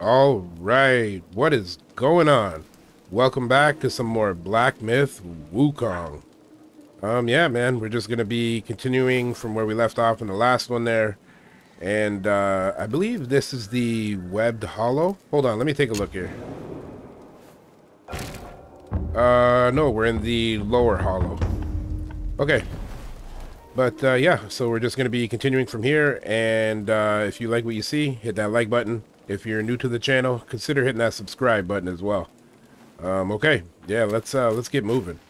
All right, what is going on? Welcome back to some more Black Myth Wukong. Um, yeah, man, we're just gonna be continuing from where we left off in the last one there, and uh, I believe this is the webbed hollow. Hold on, let me take a look here. Uh, no, we're in the lower hollow. Okay, but uh, yeah, so we're just going to be continuing from here. And uh, if you like what you see, hit that like button. If you're new to the channel, consider hitting that subscribe button as well. Um, okay, yeah, let's uh, let's get moving.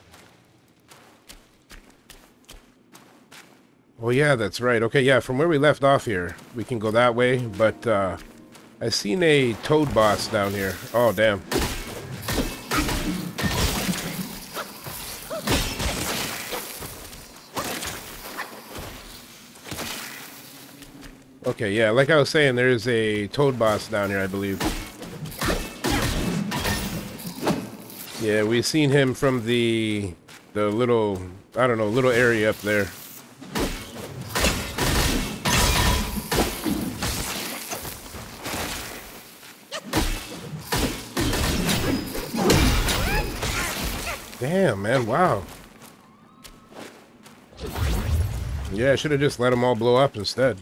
Oh yeah, that's right. Okay, yeah, from where we left off here, we can go that way. But uh, I seen a toad boss down here. Oh damn. Okay, yeah, like I was saying, there's a toad boss down here, I believe. Yeah, we've seen him from the the little, I don't know, little area up there. Damn, man, wow. Yeah, I should have just let them all blow up instead.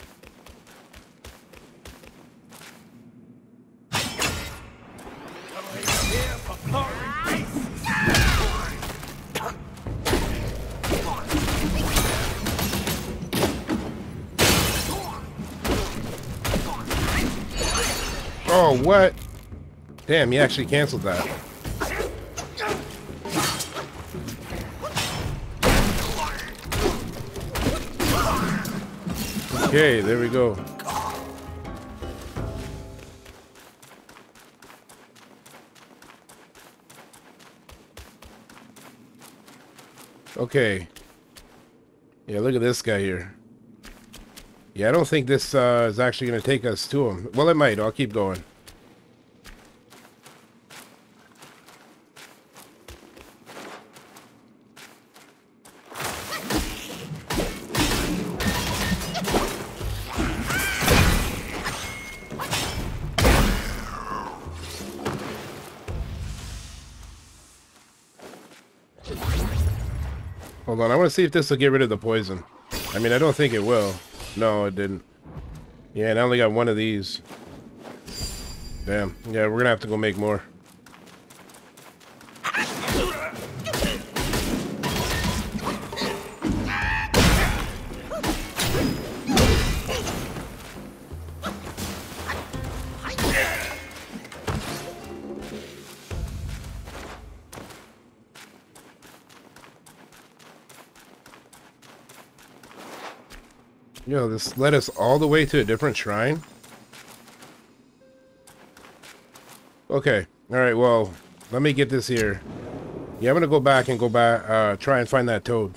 What? Damn, he actually canceled that. Okay, there we go. Okay. Yeah, look at this guy here. Yeah, I don't think this uh, is actually going to take us to him. Well, it might. I'll keep going. Hold on, I want to see if this will get rid of the poison. I mean, I don't think it will. No, it didn't. Yeah, and I only got one of these. Damn. Yeah, we're gonna have to go make more. Yo, this led us all the way to a different shrine? Okay. Alright, well, let me get this here. Yeah, I'm gonna go back and go back, uh, try and find that toad.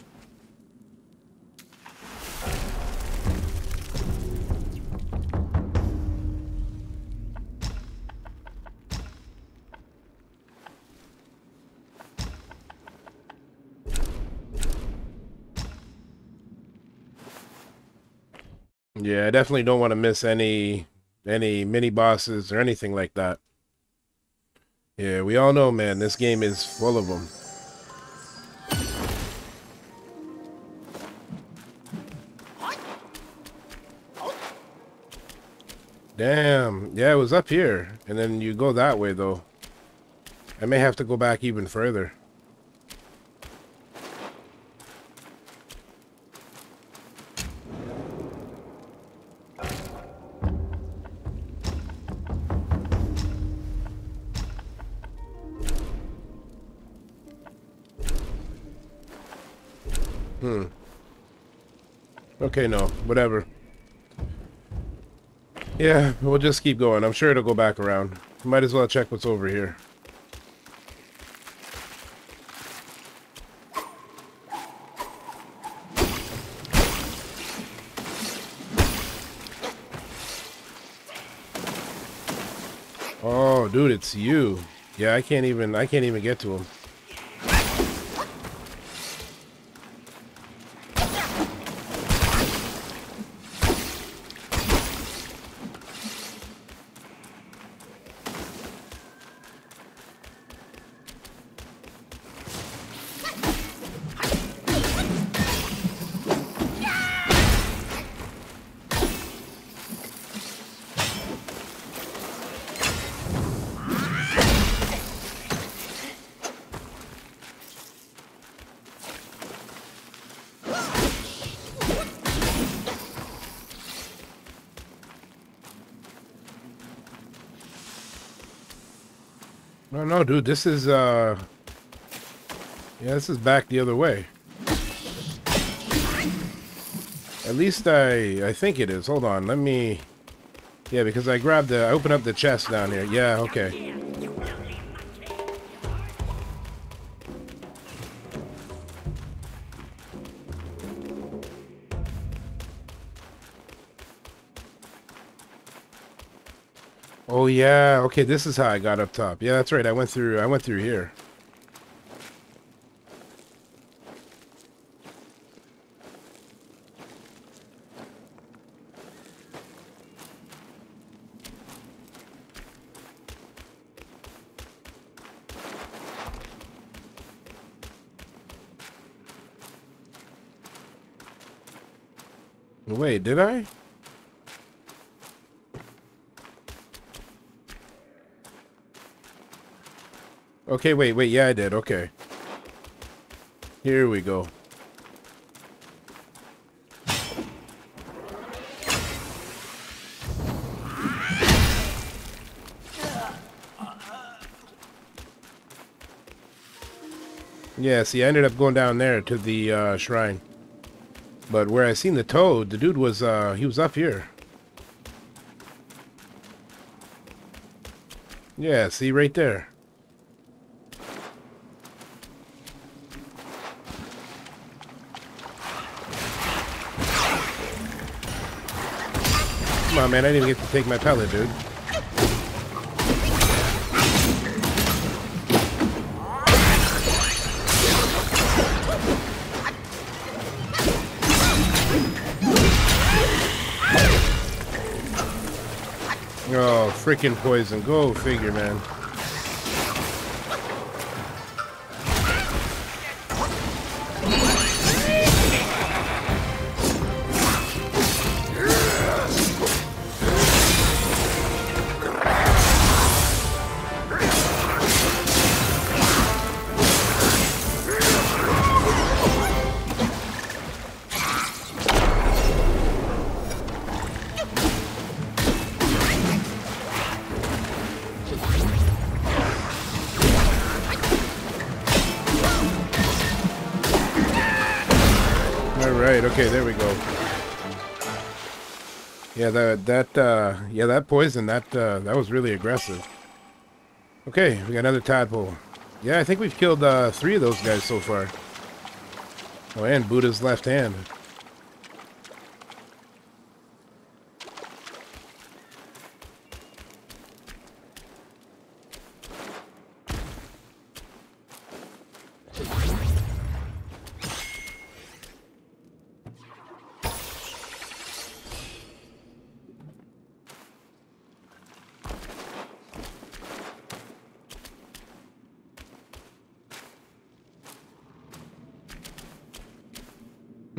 Yeah, I definitely don't want to miss any any mini bosses or anything like that. Yeah, we all know, man, this game is full of them. Damn. Yeah, it was up here. And then you go that way, though. I may have to go back even further. Hmm. Okay, no. Whatever. Yeah, we'll just keep going. I'm sure it'll go back around. Might as well check what's over here. Oh, dude, it's you. Yeah, I can't even I can't even get to him. Dude, this is, uh... Yeah, this is back the other way. At least I, I think it is. Hold on, let me... Yeah, because I grabbed the, I opened up the chest down here. Yeah, okay. Oh yeah, okay, this is how I got up top. Yeah, that's right. I went through I went through here. Wait, did I? Okay, wait, wait. Yeah, I did. Okay. Here we go. Yeah, see, I ended up going down there to the uh, shrine. But where I seen the toad, the dude was, uh, he was up here. Yeah, see, right there. Man, I didn't even get to take my pellet, dude. Oh, freaking poison. Go figure, man. That that uh, yeah that poison that uh, that was really aggressive. Okay, we got another tadpole. Yeah, I think we've killed uh, three of those guys so far. Oh, and Buddha's left hand.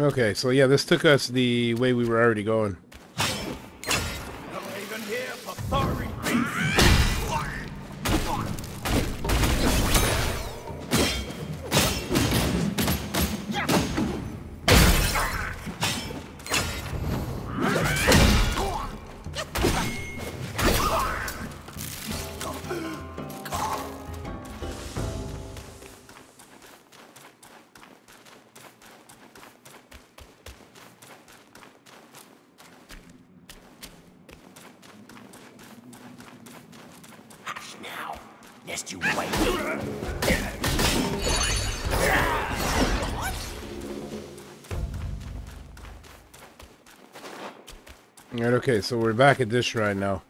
Okay, so yeah, this took us the way we were already going. Alright, okay, so we're back at this shrine now.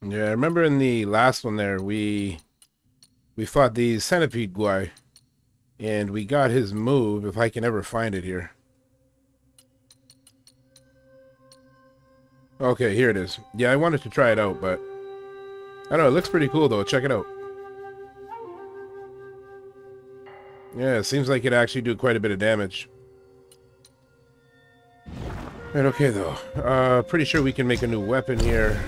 Yeah, I remember in the last one there, we we fought the centipede guy. And we got his move, if I can ever find it here. Okay, here it is. Yeah, I wanted to try it out, but... I know, it looks pretty cool though. Check it out. Yeah, it seems like it actually do quite a bit of damage. Right, okay though. Uh, pretty sure we can make a new weapon here.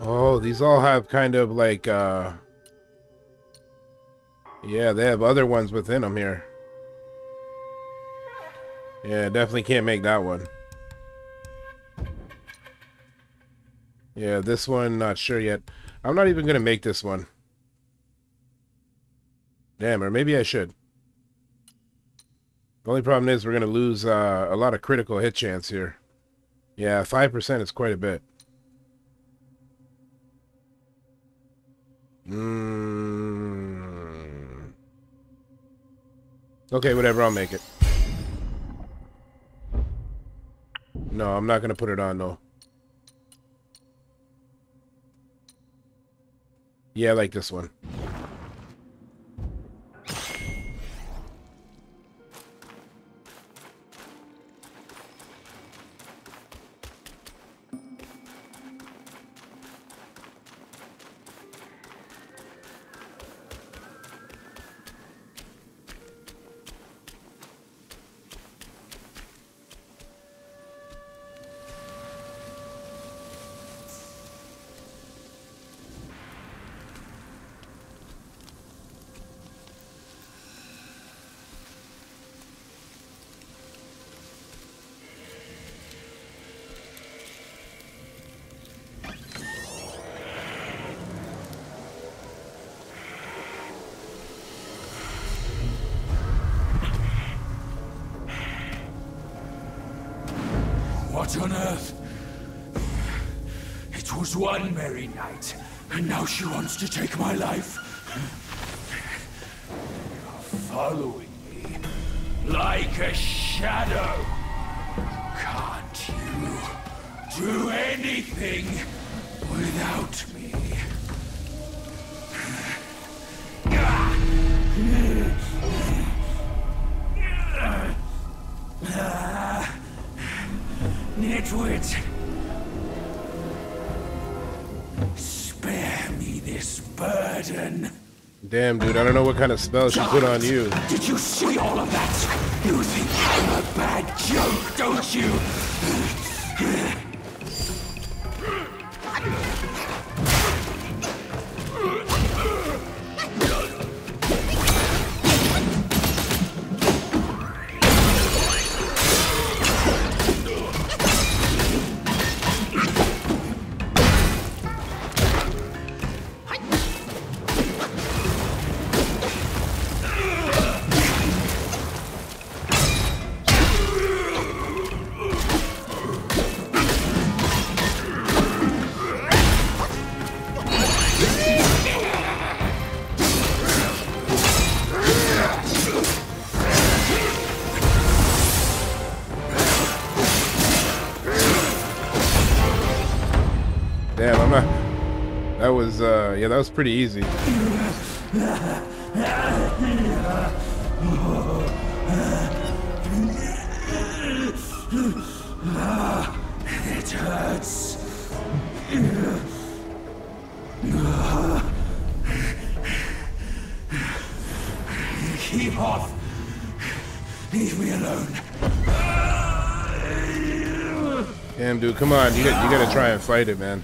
Oh, these all have kind of like, uh... Yeah, they have other ones within them here. Yeah, definitely can't make that one. Yeah, this one, not sure yet. I'm not even going to make this one. Damn, or maybe I should. The only problem is we're going to lose uh, a lot of critical hit chance here. Yeah, 5% is quite a bit. Mm. Okay, whatever, I'll make it. No, I'm not to put it on, though. Yeah, I like this one. What on earth? It was one merry night, and now she wants to take my life. Damn, dude, I don't know what kind of spell she put on you. Did you see all of that? You think I'm a bad joke, don't you? Was, uh, yeah, that was pretty easy. It hurts. Keep off. Leave me alone. Damn, dude, come on. You got, you gotta try and fight it, man.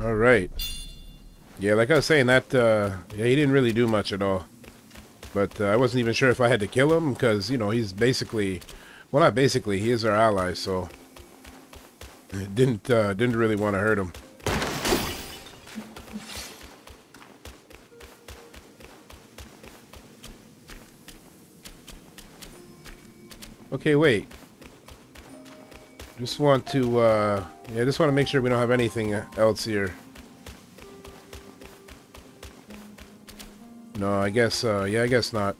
All right. Yeah, like I was saying, that, uh, yeah, he didn't really do much at all. But uh, I wasn't even sure if I had to kill him, because, you know, he's basically, well, not basically, he is our ally, so... Didn't, uh, didn't really want to hurt him. Okay, wait. Just want to, uh, yeah, just want to make sure we don't have anything else here. No, I guess, uh, yeah, I guess not.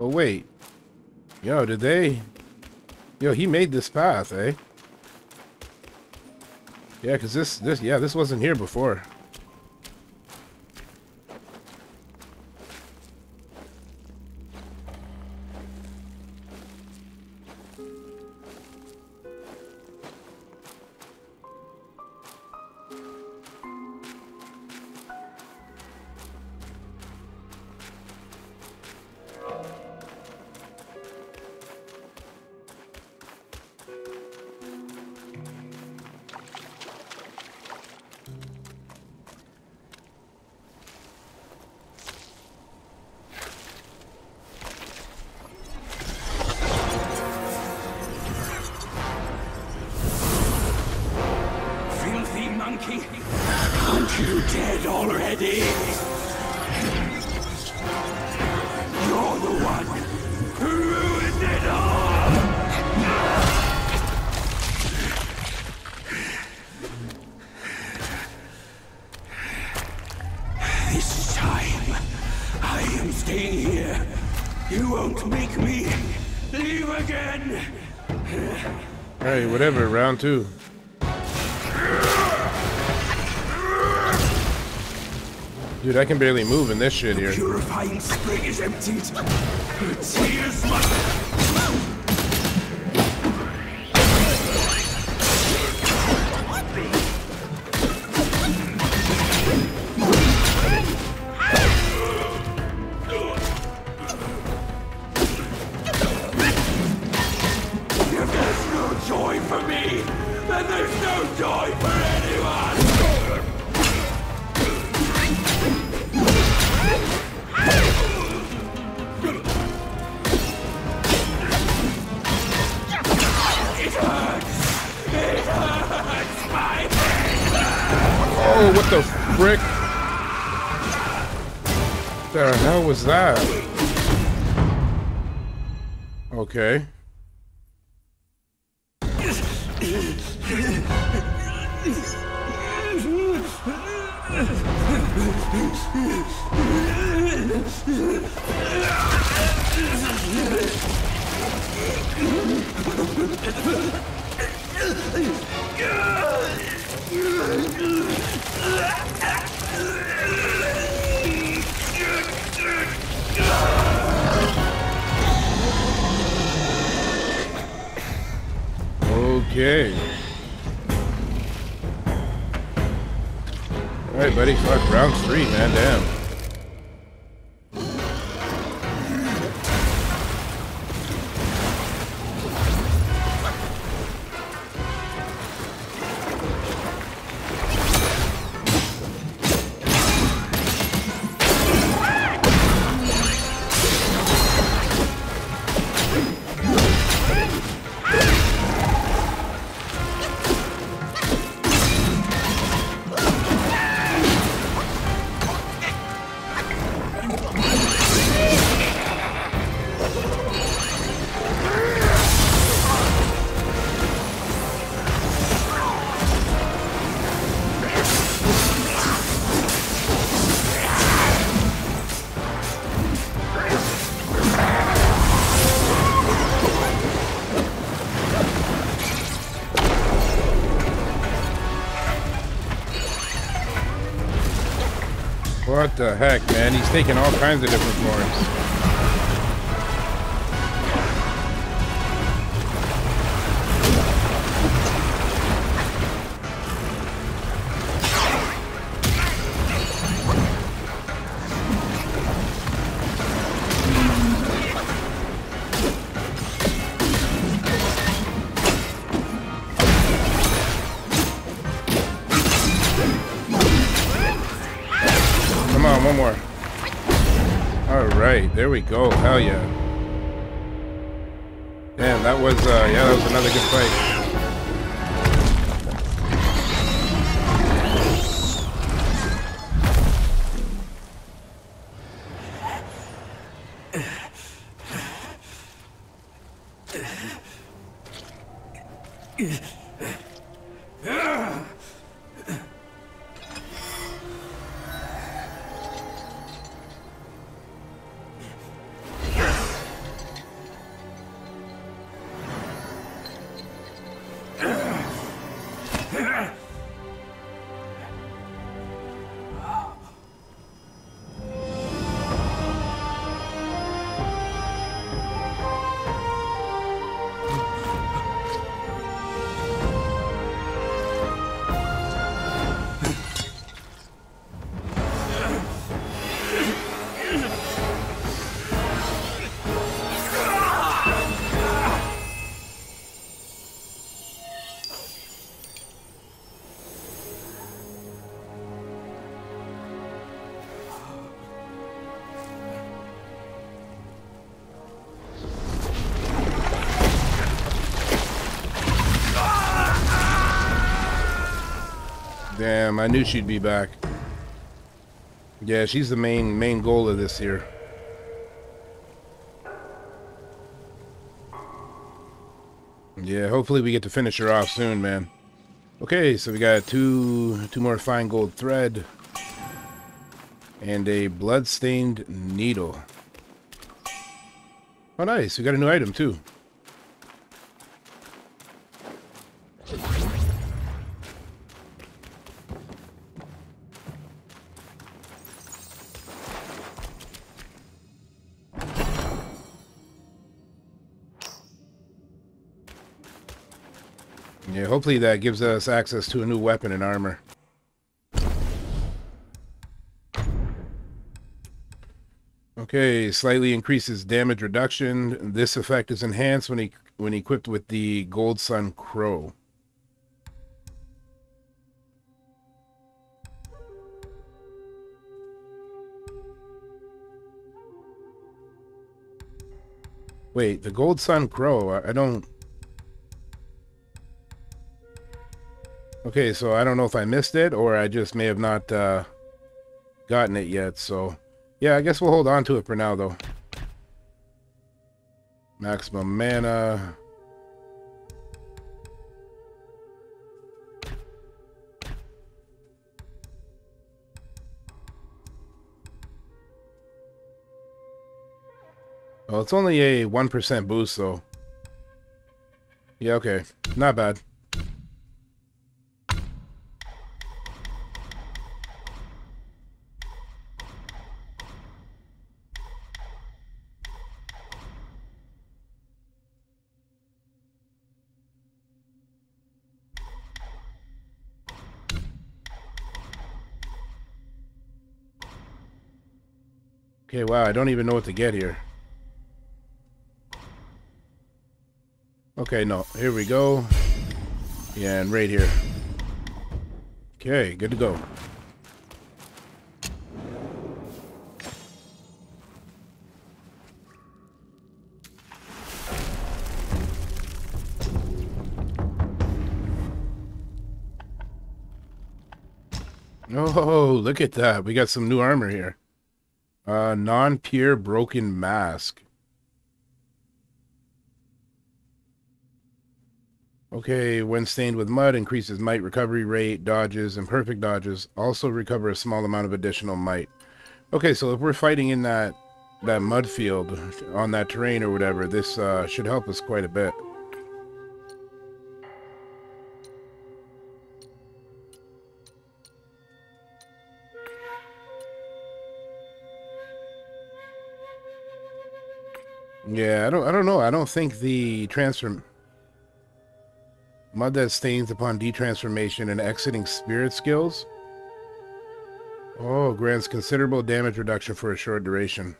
Oh, wait. Yo, did they... Yo, he made this path, eh? Yeah, because this, this, yeah, this wasn't here before. Whatever, round two. Dude, I can barely move in this shit here. Purifying spring is emptied. Tears must. The that? Okay. Okay. Alright, buddy. Fuck, round three, man. Damn. Taking all kinds of different forms. There we go. Hell yeah. Damn, that was, uh, yeah, that was another good fight. I knew she'd be back. Yeah, she's the main main goal of this here. Yeah, hopefully we get to finish her off soon, man. Okay, so we got two two more fine gold thread and a blood-stained needle. Oh, nice. We got a new item, too. Hopefully that gives us access to a new weapon and armor. Okay, slightly increases damage reduction. This effect is enhanced when, he, when equipped with the Gold Sun Crow. Wait, the Gold Sun Crow, I, I don't... Okay, so I don't know if I missed it or I just may have not uh, gotten it yet, so... Yeah, I guess we'll hold on to it for now, though. Maximum mana. Well, it's only a 1% boost, though. Yeah, okay. Not bad. Okay, wow, I don't even know what to get here. Okay, no, here we go. Yeah, and right here. Okay, good to go. Oh, look at that. We got some new armor here. Uh, non-pure broken mask. Okay, when stained with mud, increases might recovery rate, dodges, and perfect dodges. Also recover a small amount of additional might. Okay, so if we're fighting in that that mud field on that terrain or whatever, this uh, should help us quite a bit. Yeah, I don't I don't know. I don't think the transform mud that stains upon detransformation and exiting spirit skills. Oh, grants considerable damage reduction for a short duration.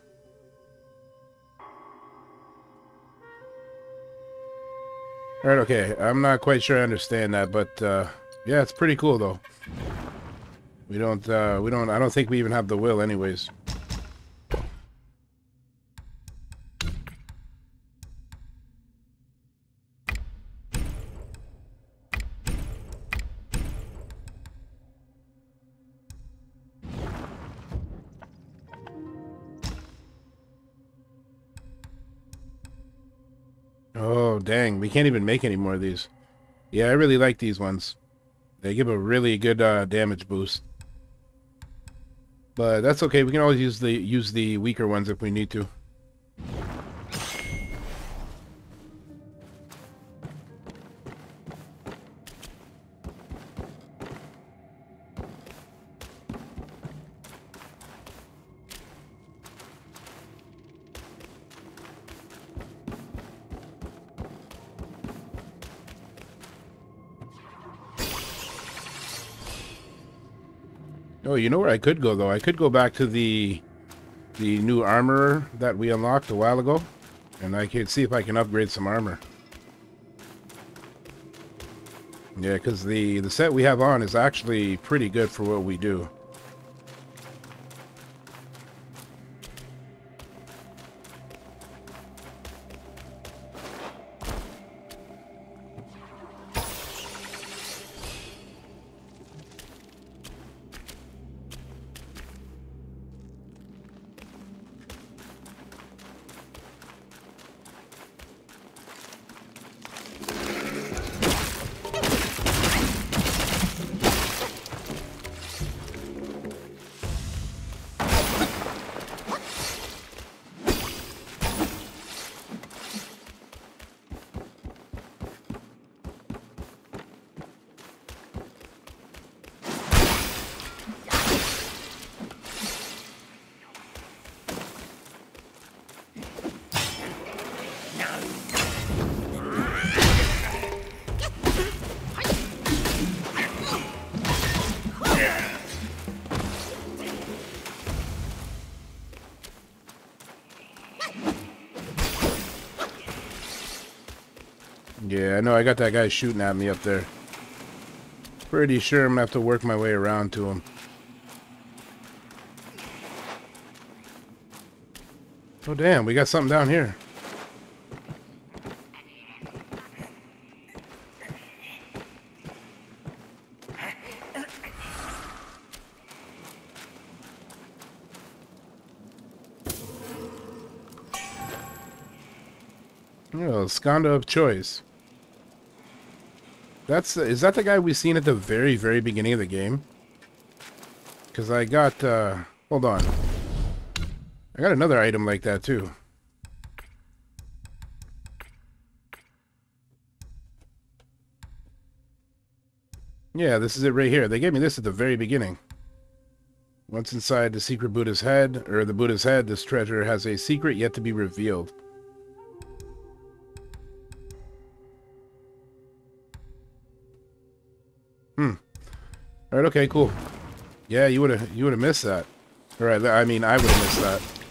Alright, okay. I'm not quite sure I understand that, but uh, yeah, it's pretty cool though. We don't, uh, we don't, I don't think we even have the will anyways. Can't even make any more of these. Yeah, I really like these ones. They give a really good uh, damage boost. But that's okay. We can always use the use the weaker ones if we need to. You know where I could go though? I could go back to the the new armor that we unlocked a while ago, and I could see if I can upgrade some armor. Yeah, because the the set we have on is actually pretty good for what we do. Know. I got that guy shooting at me up there. Pretty sure I'm gonna have to work my way around to him. Oh, damn. We got something down here. Oh, of choice. That's is that the guy we seen at the very very beginning of the game? Cause I got uh hold on. I got another item like that too. Yeah, this is it right here. They gave me this at the very beginning. Once inside the secret Buddha's head, or the Buddha's head, this treasure has a secret yet to be revealed. Hmm. All right. Okay. Cool. Yeah, you would have you would have missed that. All right. I mean, I would have missed that.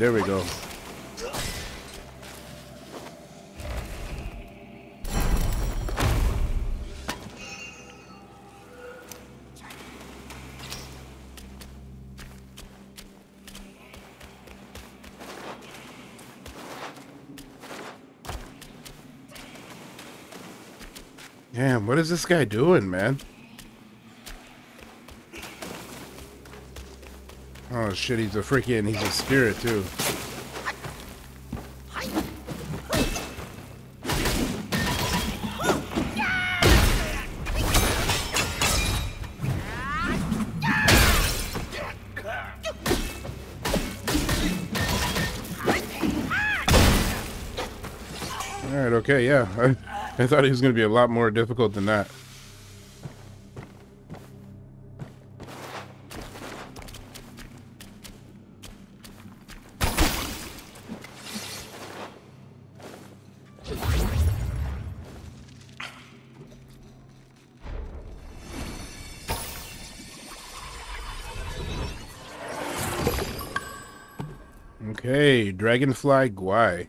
There we go. Damn, what is this guy doing, man? Oh shit, he's a freaking, he's a spirit too. Alright, okay, yeah. I, I thought he was going to be a lot more difficult than that. Dragonfly Guai.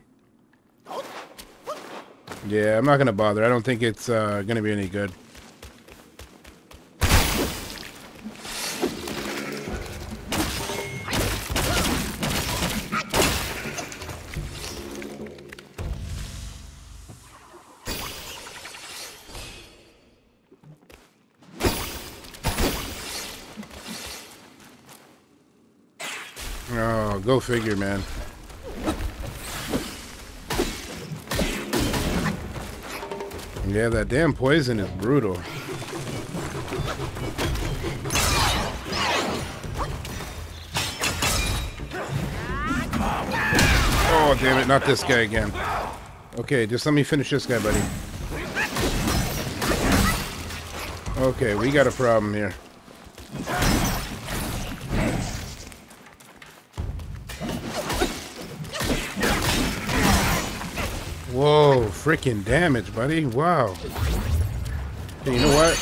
Yeah, I'm not gonna bother. I don't think it's uh, gonna be any good. Oh, go figure, man. Yeah, that damn poison is brutal. Oh, damn it, not this guy again. Okay, just let me finish this guy, buddy. Okay, we got a problem here. Whoa, freaking damage, buddy. Wow. You know what?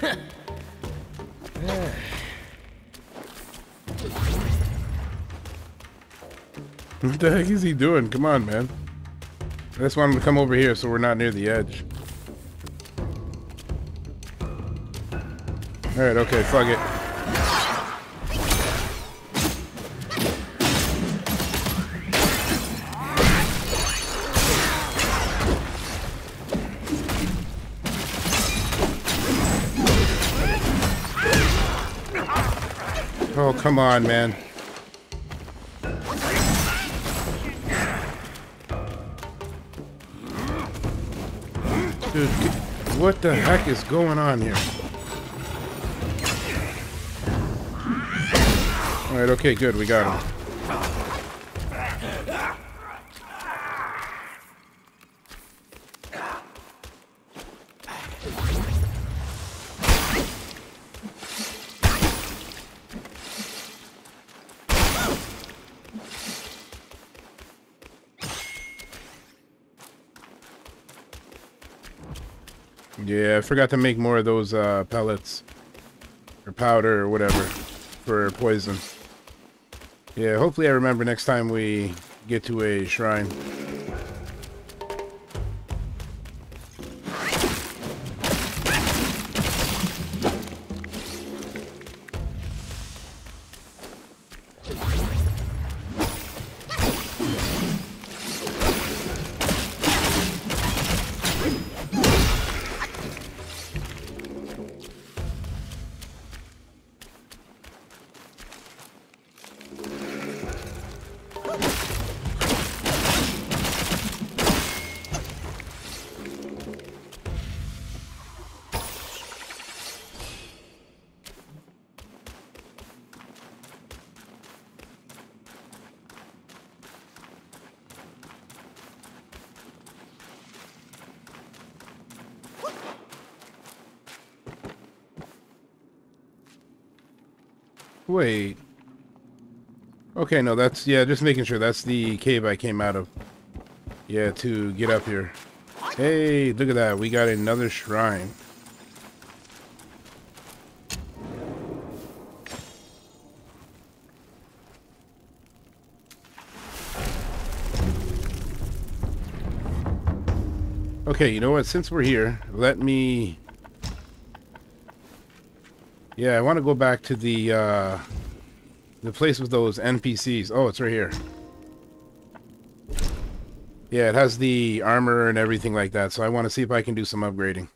What the heck is he doing? Come on, man. I just want him to come over here so we're not near the edge. Alright, okay, fuck it. Oh, come on, man. What the heck is going on here? Alright, okay, good, we got him. Yeah, I forgot to make more of those uh, pellets. Or powder or whatever. For poison. Yeah, hopefully I remember next time we get to a shrine. Wait. Okay, no, that's, yeah, just making sure. That's the cave I came out of. Yeah, to get up here. Hey, look at that. We got another shrine. Okay, you know what? Since we're here, let me yeah, I want to go back to the uh, the place with those NPCs. Oh, it's right here. Yeah, it has the armor and everything like that, so I want to see if I can do some upgrading.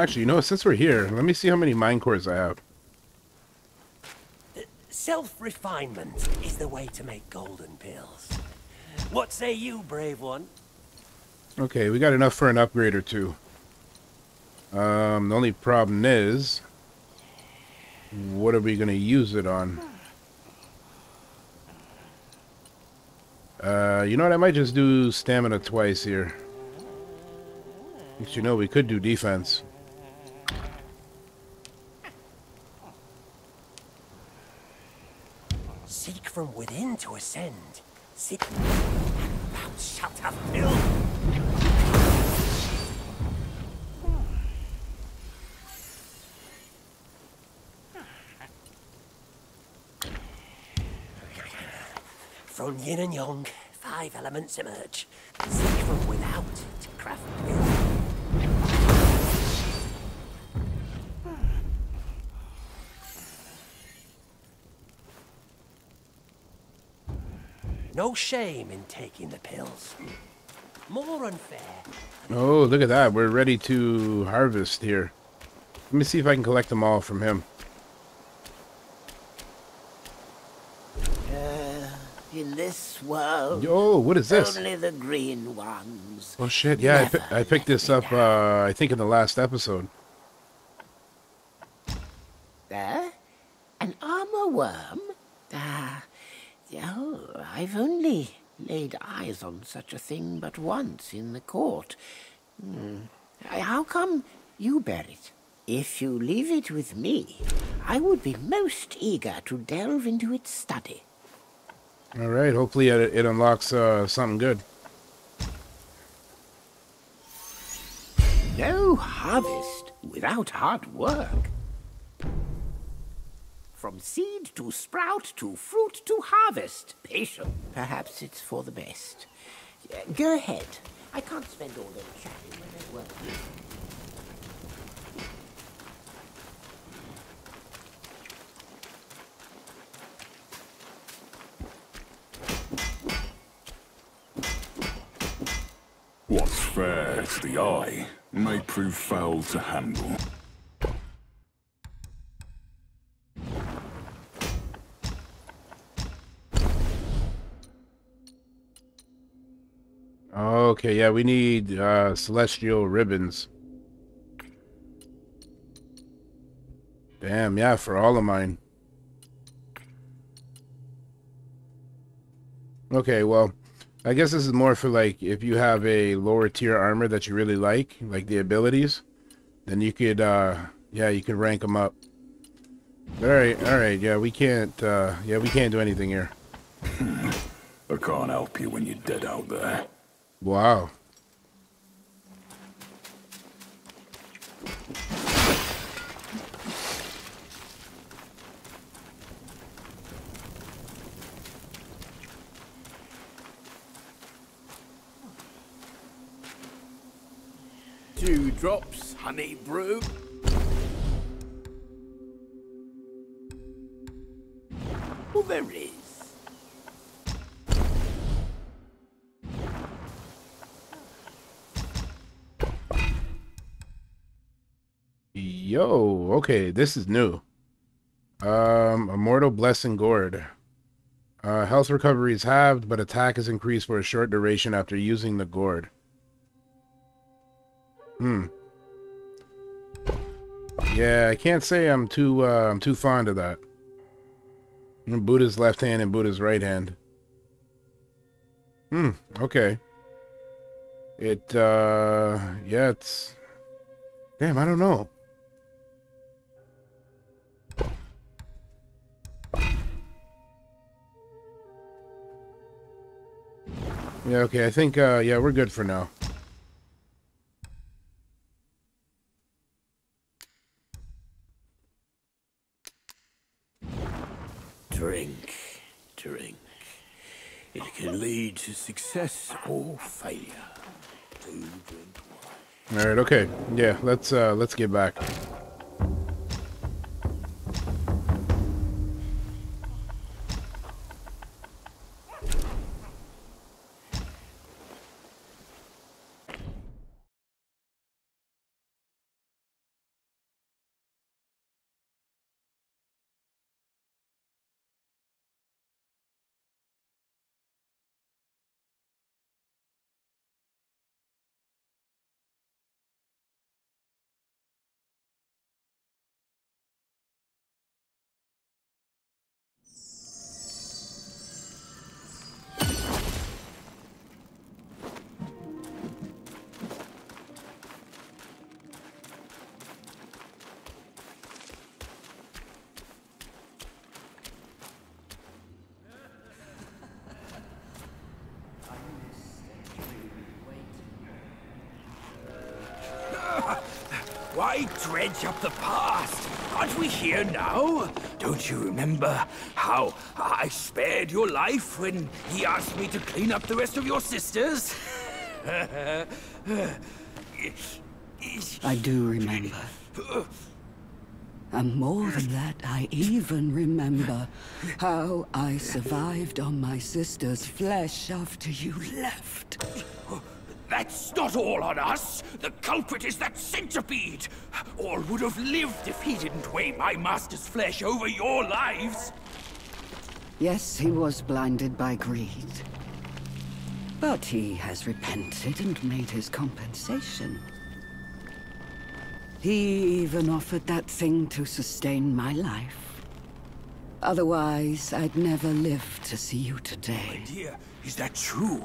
Actually, you know, since we're here, let me see how many mind cores I have. Self-refinement is the way to make golden pills. What say you, brave one? Okay, we got enough for an upgrade or two. Um, the only problem is, what are we going to use it on? Uh, you know what? I might just do stamina twice here. You know we could do defense. Seek from within to ascend. Seek... Thou shalt have pill. From yin and yang, five elements emerge. Seek from without to craft pill. No shame in taking the pills. More unfair. Oh, look at that. We're ready to harvest here. Let me see if I can collect them all from him. Uh, in this world, Yo, what is this? only the green ones. Oh shit, yeah, I, pi I picked this up, uh, I think in the last episode. There? An armor worm? Ah, oh, I've only laid eyes on such a thing but once in the court. Hmm. How come you bear it? If you leave it with me, I would be most eager to delve into its study. All right. Hopefully it, it unlocks uh, something good. No harvest without hard work. From seed to sprout to fruit to harvest. Patient. Perhaps it's for the best. Uh, go ahead. I can't spend all day chatting when there's work. to. What's fair to the eye may prove foul to handle. Okay, yeah, we need uh, celestial ribbons. Damn, yeah, for all of mine. Okay, well, I guess this is more for like if you have a lower tier armor that you really like, like the abilities, then you could, uh, yeah, you can rank them up. All right, all right, yeah, we can't, uh, yeah, we can't do anything here. I can't help you when you're dead out there. Wow. Two drops, honey brew. Well, there is. Yo, okay, this is new. Um, Immortal Blessing Gourd. Uh, health recovery is halved, but attack is increased for a short duration after using the gourd. Hmm. Yeah, I can't say I'm too uh, I'm too fond of that. Buddha's left hand and Buddha's right hand. Hmm. Okay. It uh yeah, it's damn. I don't know. Yeah, okay, I think, uh, yeah, we're good for now. Drink, drink. It can lead to success or failure. Do drink wine. All right, okay. Yeah, let's, uh, let's get back. Why dredge up the past? Aren't we here now? Don't you remember how I spared your life when he asked me to clean up the rest of your sisters? I do remember. And more than that, I even remember how I survived on my sister's flesh after you left. That's not all on us. The culprit is that centipede. All would have lived if he didn't weigh my master's flesh over your lives. Yes, he was blinded by greed. But he has repented and made his compensation. He even offered that thing to sustain my life. Otherwise, I'd never live to see you today. My dear, is that true?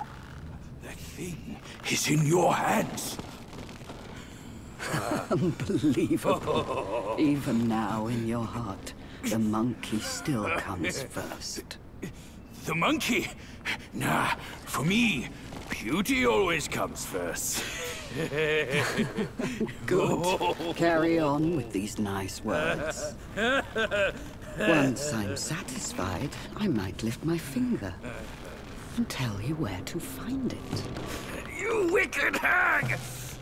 Thing is in your hands. Unbelievable. Even now, in your heart, the monkey still comes first. the monkey. Nah, for me, beauty always comes first. Good. Carry on with these nice words. Once I'm satisfied, I might lift my finger and tell you where to find it. You wicked hag!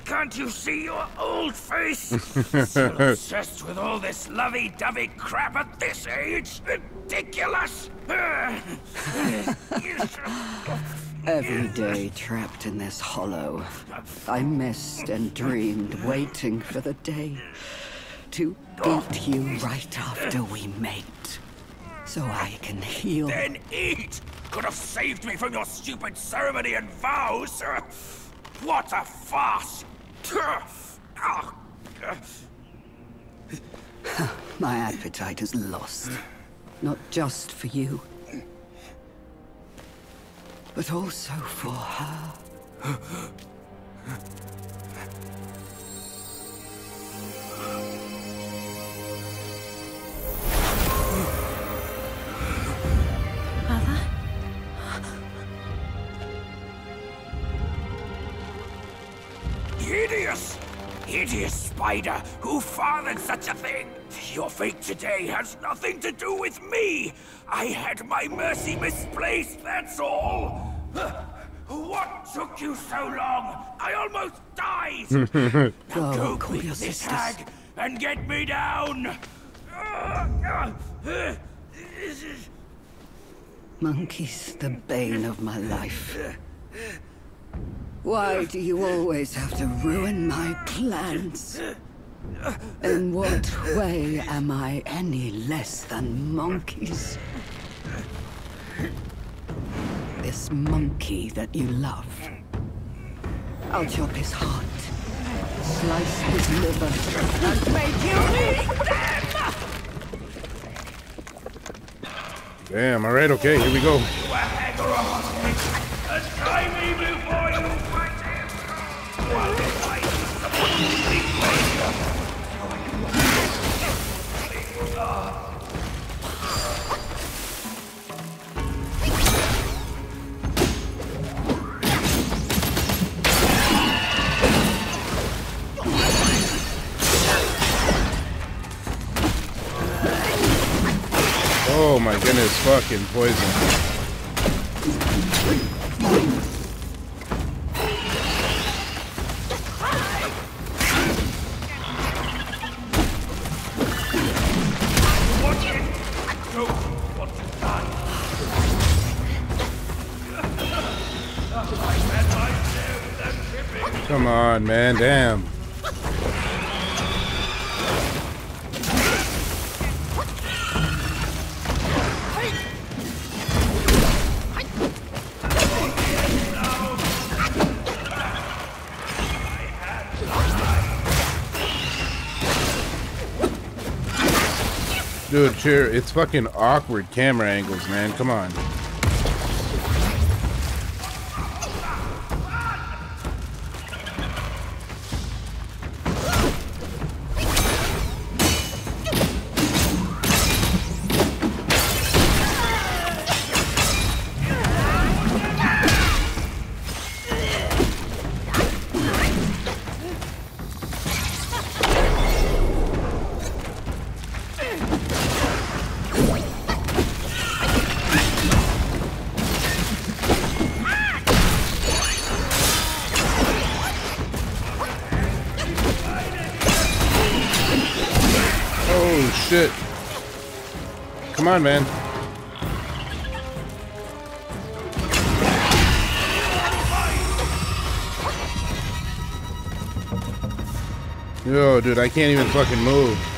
Can't you see your old face? Still obsessed with all this lovey-dovey crap at this age? Ridiculous! Every day trapped in this hollow, I missed and dreamed, waiting for the day to eat you right after we mate, so I can heal. then eat! Could have saved me from your stupid ceremony and vows! What a farce! My appetite is lost, not just for you, but also for her. Hideous! Hideous spider! Who fathered such a thing? Your fate today has nothing to do with me! I had my mercy misplaced, that's all! What took you so long? I almost died! now Go, go call quick, your this sisters. hag, and get me down! Monkeys, the bane of my life. Why do you always have to ruin my plans? In what way am I any less than monkeys? This monkey that you love. I'll chop his heart, slice his liver, and make you eat them! Damn, alright, okay, here we go. Oh my goodness, fucking poison. On, man, damn. Dude, cheer, it's fucking awkward camera angles, man. Come on. On, man. Yo, dude, I can't even fucking move.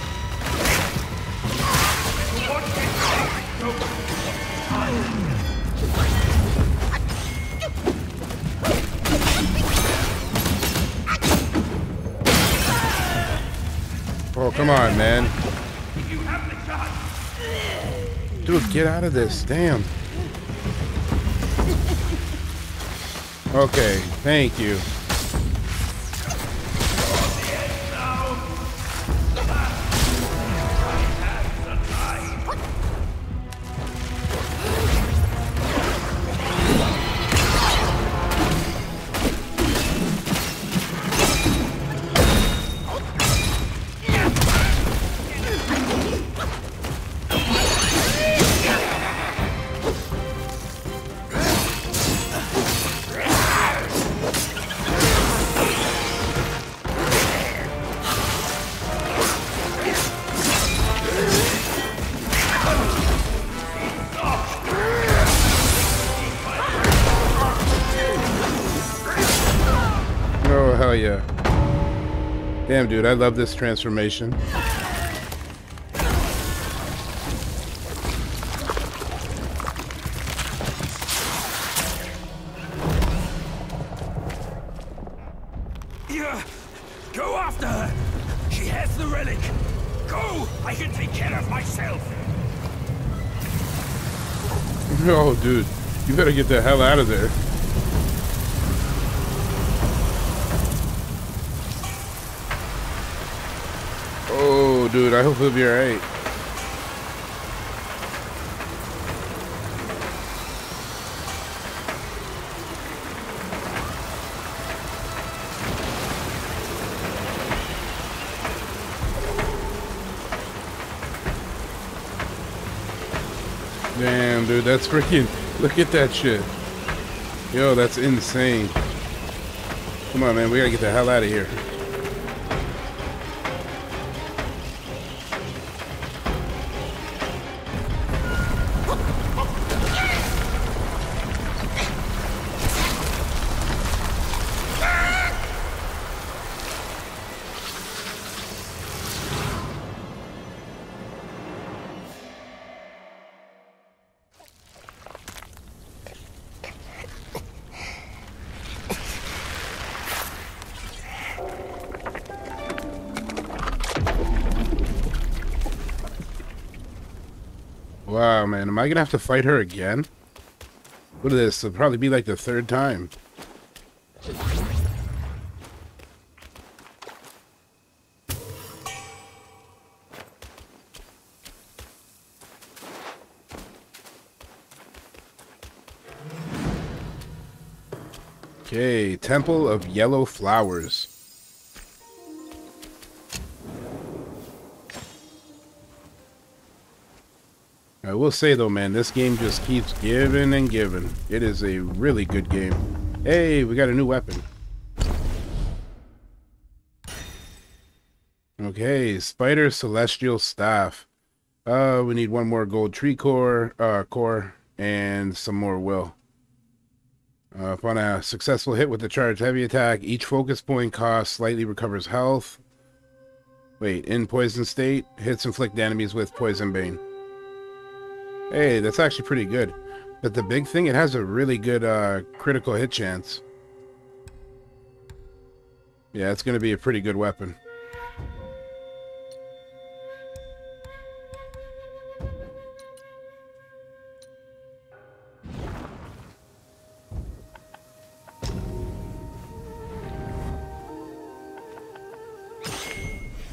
Get out of this. Damn. Okay, thank you. Damn, dude, I love this transformation. Yeah, go after her. She has the relic. Go, I can take care of myself. Oh, dude, you better get the hell out of there. Oh, dude, I hope he'll be alright. Damn, dude, that's freaking. Look at that shit. Yo, that's insane. Come on, man, we gotta get the hell out of here. Wow, man, am I gonna have to fight her again? What is this? It'll probably be like the third time. Okay, Temple of Yellow Flowers. Will say though, man, this game just keeps giving and giving. It is a really good game. Hey, we got a new weapon. Okay, Spider Celestial Staff. Uh, we need one more gold tree core, uh, core, and some more will. Uh, upon a successful hit with the charged heavy attack, each focus point cost slightly recovers health. Wait, in poison state, hits inflict enemies with poison bane. Hey, that's actually pretty good. But the big thing, it has a really good uh, critical hit chance. Yeah, it's going to be a pretty good weapon.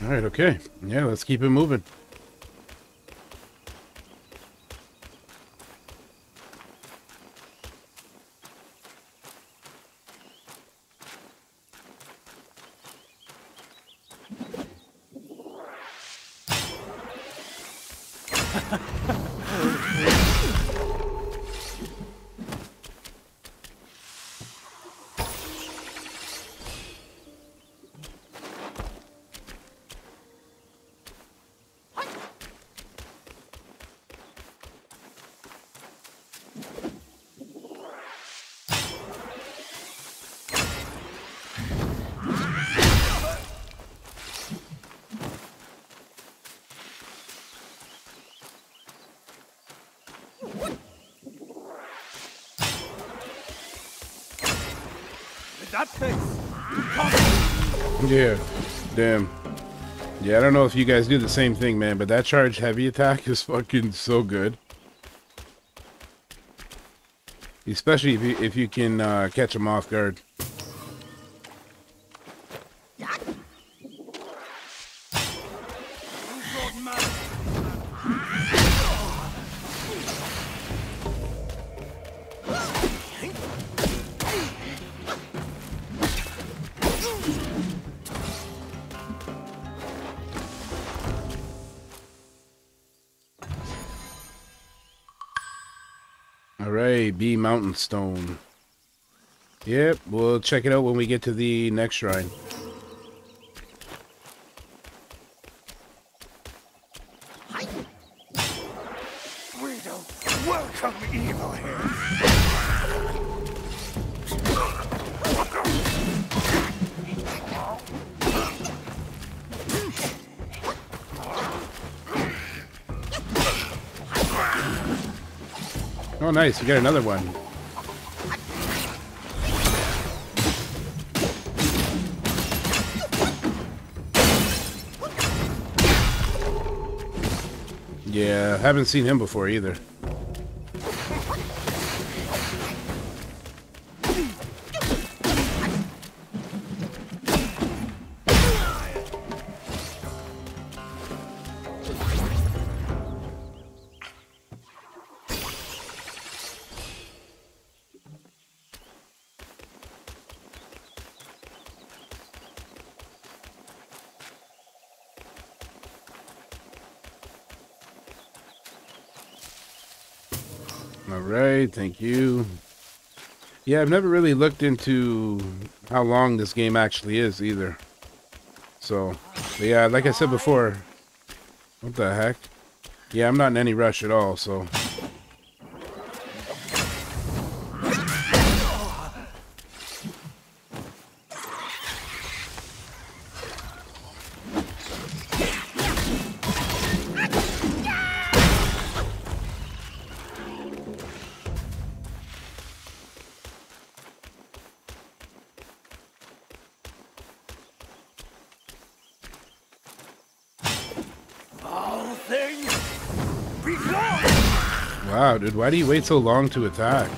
All right, okay. Yeah, let's keep it moving. Yeah, damn. Yeah, I don't know if you guys do the same thing, man, but that charge heavy attack is fucking so good. Especially if you, if you can uh, catch them off guard. Mountain Stone. Yep, we'll check it out when we get to the next shrine. Nice. We got another one. Yeah, haven't seen him before either. Thank you. Yeah, I've never really looked into how long this game actually is either. So, yeah, like I said before, what the heck? Yeah, I'm not in any rush at all, so. Dude, why do you wait so long to attack?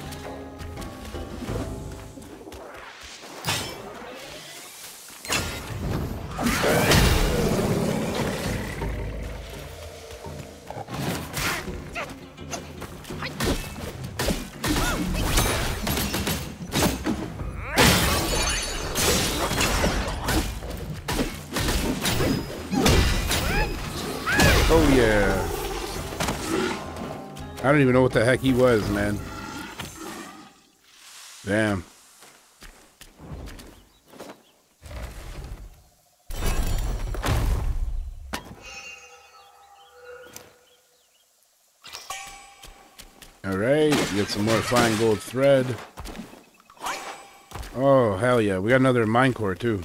Even know what the heck he was, man. Damn. All right, get some more fine gold thread. Oh, hell yeah. We got another mind core, too.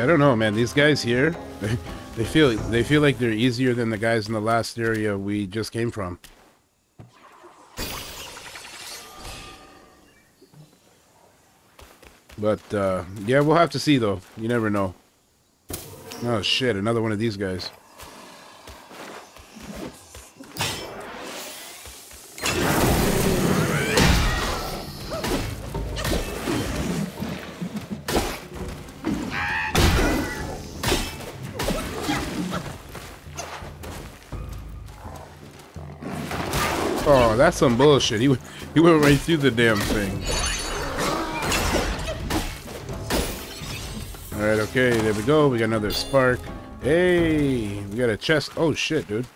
Yeah, I don't know, man. These guys here, they, they feel they feel like they're easier than the guys in the last area we just came from. But uh, yeah, we'll have to see though. You never know. Oh shit, another one of these guys. That's some bullshit. He he went right through the damn thing. All right, okay, there we go. We got another spark. Hey, we got a chest. Oh shit, dude.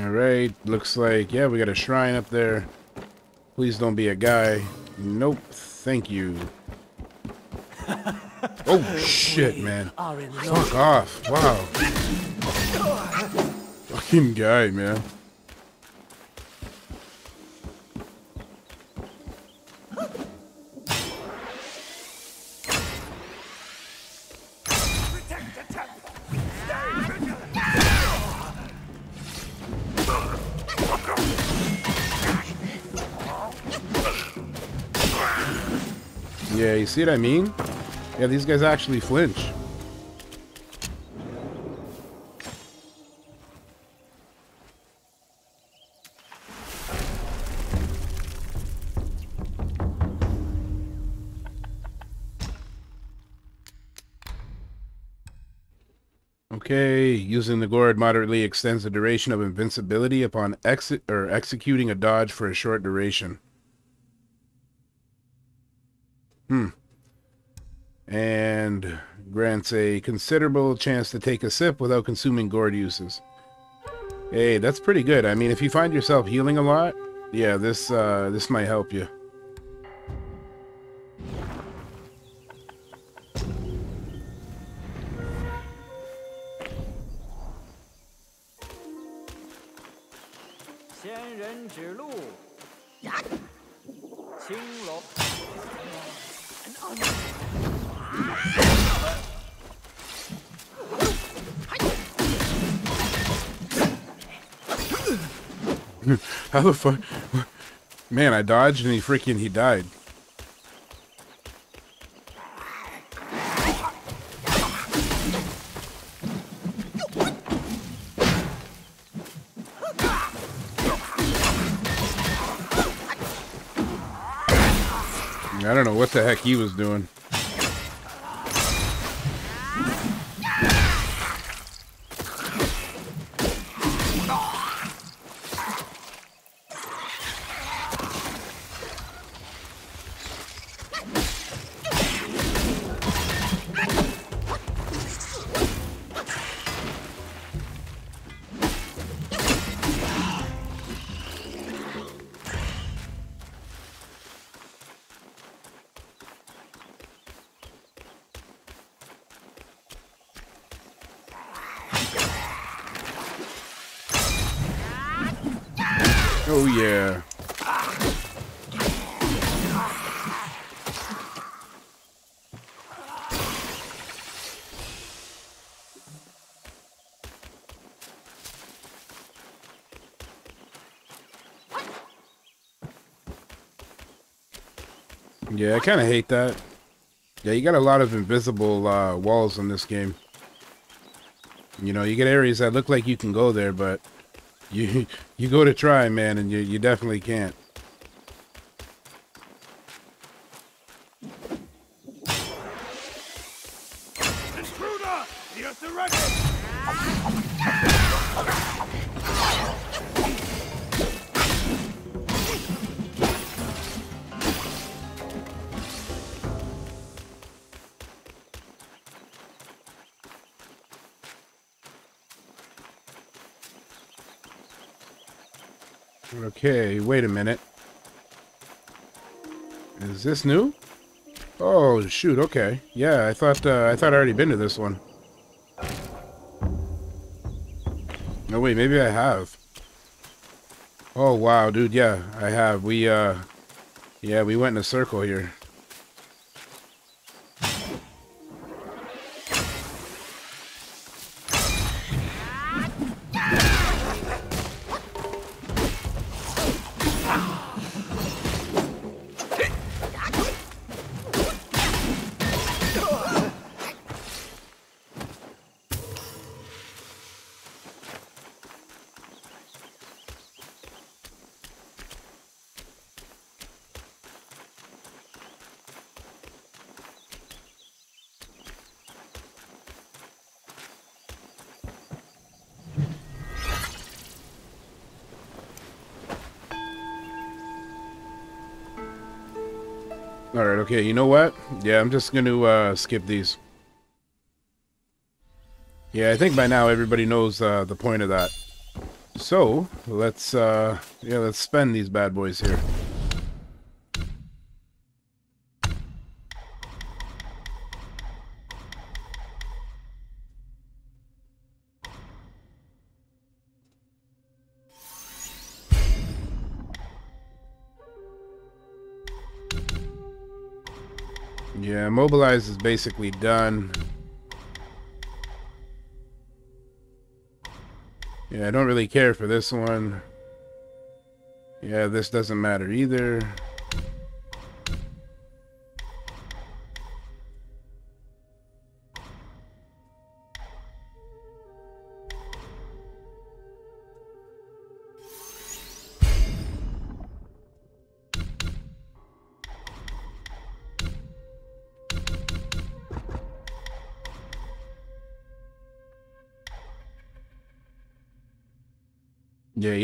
Alright, looks like, yeah, we got a shrine up there. Please don't be a guy. Nope, thank you. oh, shit, man. Are in the Fuck off. Wow. Fucking guy, man. See what I mean? Yeah, these guys actually flinch. Okay, using the gourd moderately extends the duration of invincibility upon exit or executing a dodge for a short duration. Hmm. A considerable chance to take a sip without consuming gourd uses. Hey, that's pretty good. I mean, if you find yourself healing a lot, yeah, this uh, this might help you. How the fuck? Man, I dodged and he freaking he died. I don't know what the heck he was doing. Yeah. Yeah, I kind of hate that. Yeah, you got a lot of invisible uh, walls in this game. You know, you get areas that look like you can go there, but you you go to try, man, and you you definitely can't. This new? Oh shoot! Okay, yeah. I thought uh, I thought I already been to this one. No wait, maybe I have. Oh wow, dude. Yeah, I have. We uh, yeah, we went in a circle here. All right. Okay. You know what? Yeah, I'm just gonna uh, skip these. Yeah, I think by now everybody knows uh, the point of that. So let's uh yeah, let's spend these bad boys here. Mobilize is basically done. Yeah, I don't really care for this one. Yeah, this doesn't matter either.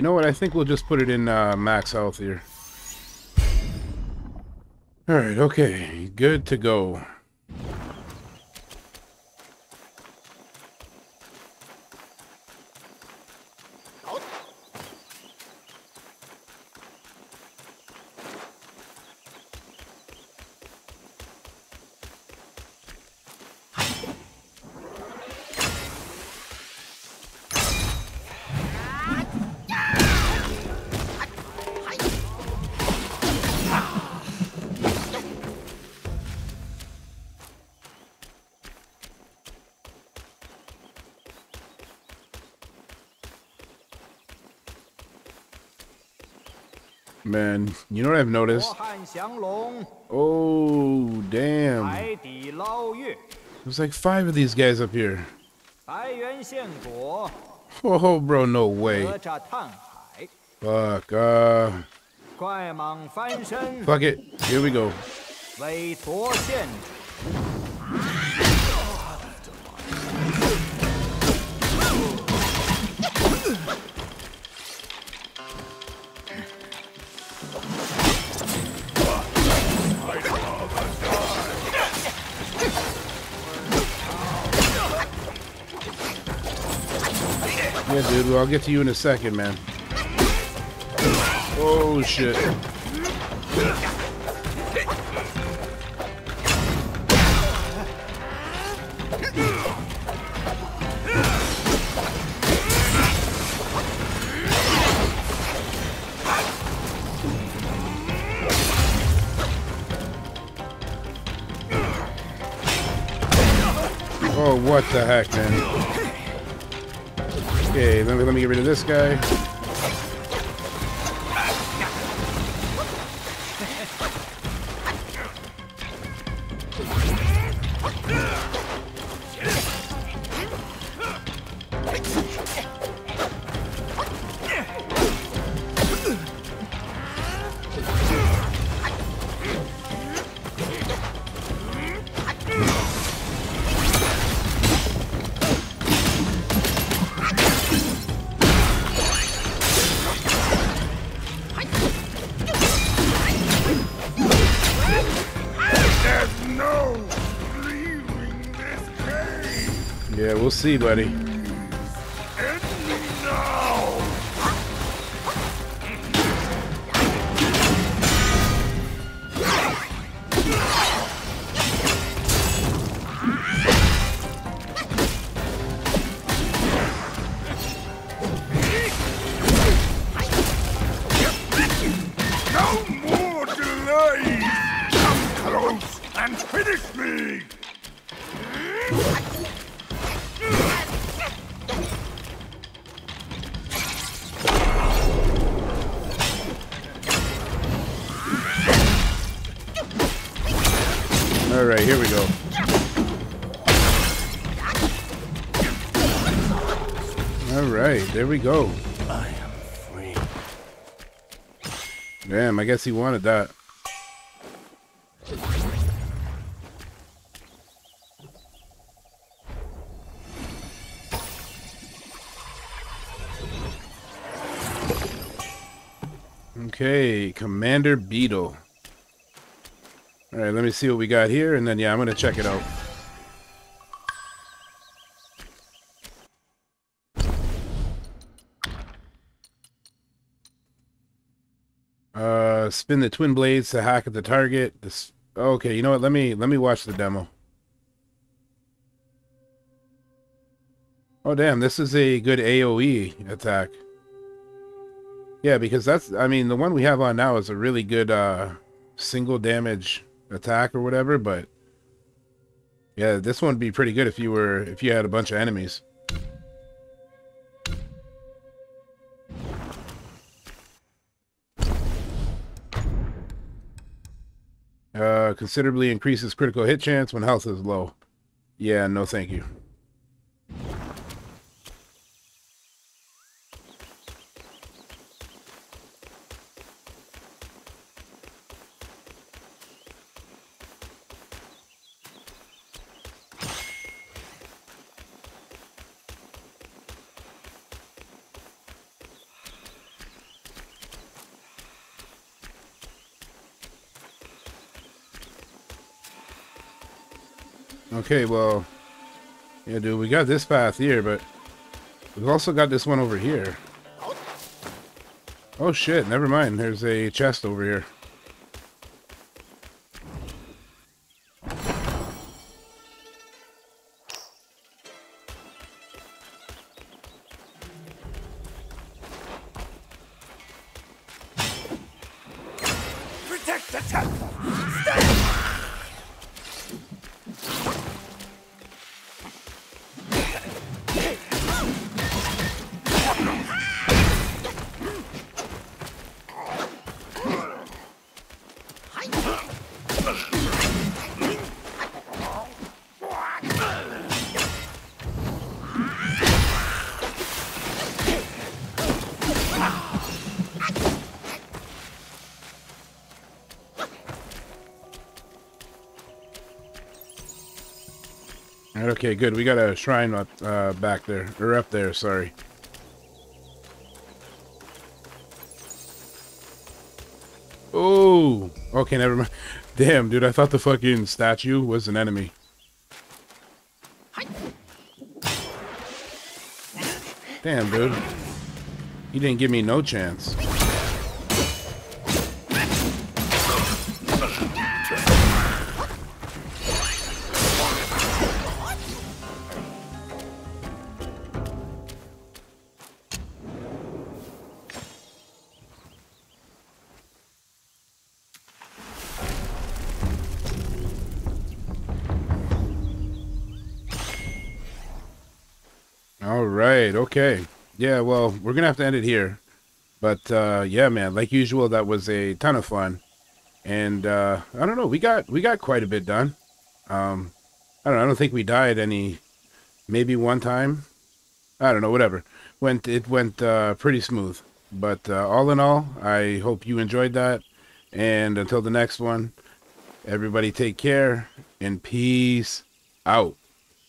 Know what? I think we'll just put it in uh, max health here. Alright, okay. Good to go. Man, you know what I've noticed? Oh, damn. There's like five of these guys up here. Oh, bro, no way. Fuck, uh... Fuck it. Here we go. I'll get to you in a second, man. Oh, shit. Oh, what the heck, man. Okay, let me let me get rid of this guy. See, buddy. There we go. I am free. Damn, I guess he wanted that. Okay, Commander Beetle. All right, let me see what we got here, and then yeah, I'm gonna check it out. Uh, spin the twin blades to hack at the target. This. Okay, you know what? Let me let me watch the demo. Oh damn, this is a good AOE attack. Yeah, because that's I mean the one we have on now is a really good uh single damage attack or whatever, but yeah, this one would be pretty good if you were if you had a bunch of enemies. Uh, considerably increases critical hit chance when health is low. Yeah, no thank you. Okay, well, yeah, dude, we got this path here, but we've also got this one over here. Oh shit, never mind. There's a chest over here. Okay, good. We got a shrine up uh, back there, or up there. Sorry. Oh, okay, never mind. Damn, dude, I thought the fucking statue was an enemy. Damn, dude. He didn't give me no chance. Okay. Yeah, well, we're going to have to end it here. But uh yeah, man, like usual that was a ton of fun. And uh I don't know, we got we got quite a bit done. Um I don't know, I don't think we died any maybe one time. I don't know, whatever. Went it went uh pretty smooth. But uh, all in all, I hope you enjoyed that. And until the next one, everybody take care and peace out.